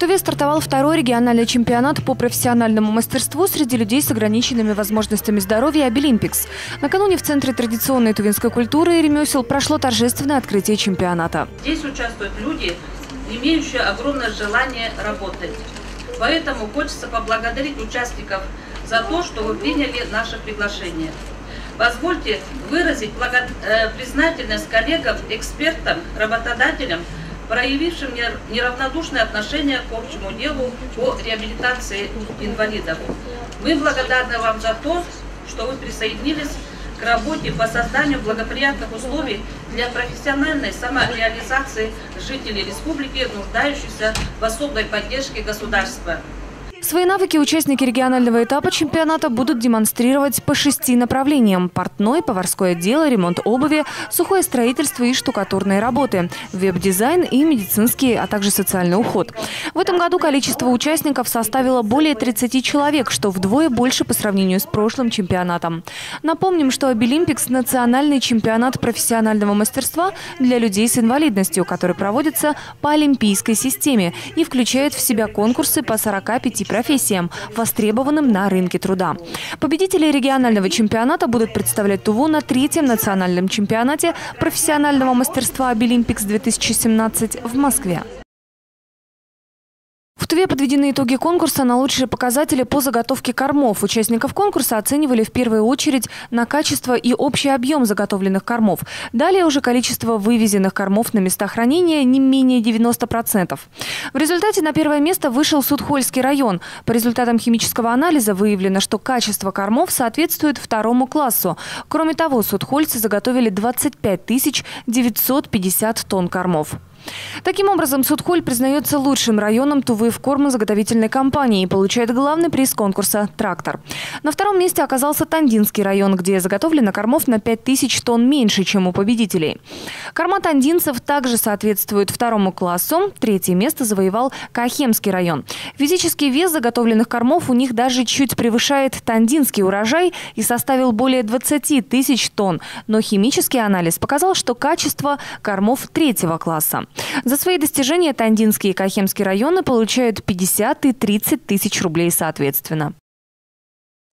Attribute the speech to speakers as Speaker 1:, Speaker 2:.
Speaker 1: Туве стартовал второй региональный чемпионат по профессиональному мастерству среди людей с ограниченными возможностями здоровья «Обилимпикс». Накануне в Центре традиционной тувинской культуры и ремесел прошло торжественное открытие чемпионата.
Speaker 2: Здесь участвуют люди, имеющие огромное желание работать. Поэтому хочется поблагодарить участников за то, что вы приняли наше приглашение. Позвольте выразить э, признательность коллегам, экспертам, работодателям – проявившим неравнодушное отношение к общему делу по реабилитации инвалидов. Мы благодарны вам за то, что вы присоединились к работе по созданию благоприятных условий для профессиональной самореализации жителей республики, нуждающихся в особой поддержке государства.
Speaker 1: Свои навыки участники регионального этапа чемпионата будут демонстрировать по шести направлениям – портной, поварское дело, ремонт обуви, сухое строительство и штукатурные работы, веб-дизайн и медицинский, а также социальный уход. В этом году количество участников составило более 30 человек, что вдвое больше по сравнению с прошлым чемпионатом. Напомним, что Обилимпикс – национальный чемпионат профессионального мастерства для людей с инвалидностью, который проводится по олимпийской системе и включает в себя конкурсы по 45 профессиям, востребованным на рынке труда. Победители регионального чемпионата будут представлять Туву на третьем национальном чемпионате профессионального мастерства «Обилимпикс-2017» в Москве. Туве подведены итоги конкурса на лучшие показатели по заготовке кормов. Участников конкурса оценивали в первую очередь на качество и общий объем заготовленных кормов. Далее уже количество вывезенных кормов на места хранения не менее 90%. В результате на первое место вышел Судхольский район. По результатам химического анализа выявлено, что качество кормов соответствует второму классу. Кроме того, судхольцы заготовили 25 950 тонн кормов. Таким образом, Судхоль признается лучшим районом Тувы в кормозаготовительной компании и получает главный приз конкурса «Трактор». На втором месте оказался Тандинский район, где заготовлено кормов на 5000 тонн меньше, чем у победителей. Корма тандинцев также соответствует второму классу. Третье место завоевал Кахемский район. Физический вес заготовленных кормов у них даже чуть превышает тандинский урожай и составил более 20 тысяч тонн. Но химический анализ показал, что качество кормов третьего класса. За свои достижения Тандинский и Кахемский районы получают 50 и 30 тысяч рублей соответственно.